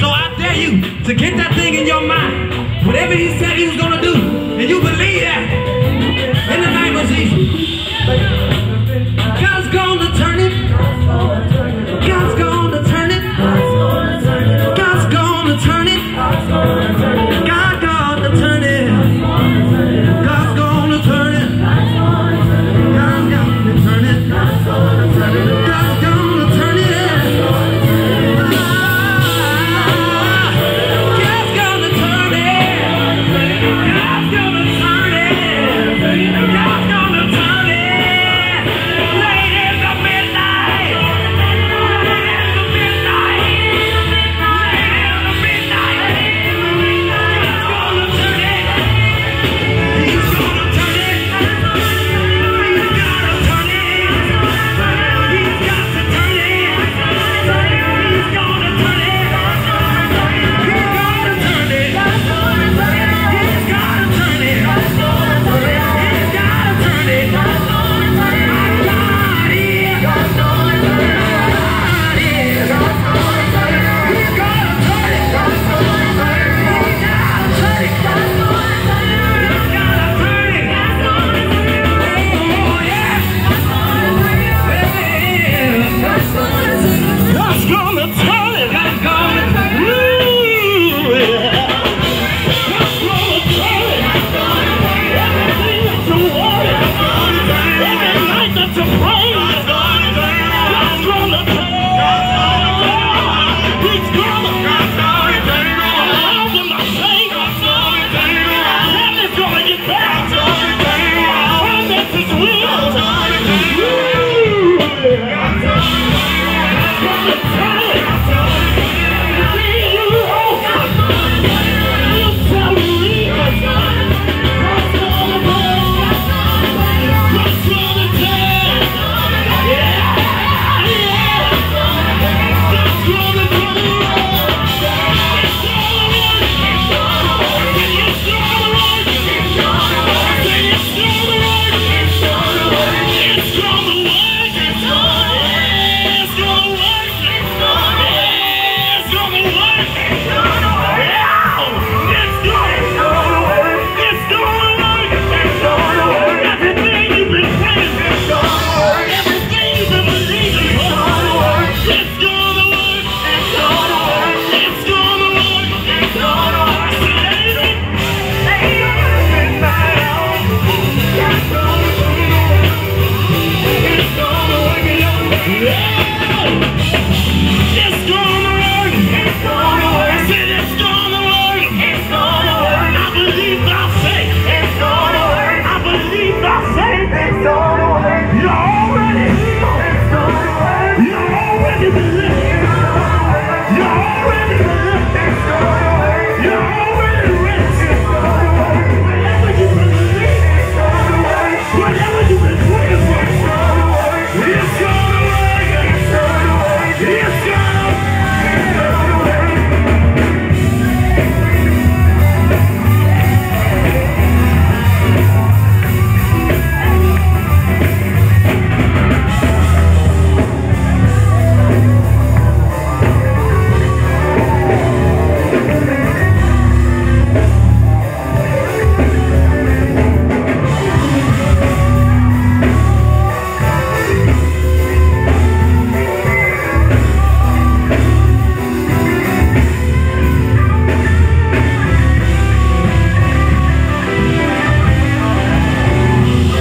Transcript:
So I dare you to get that thing in your mind. Whatever he said he was gonna do, and you believe that. In the name of Jesus.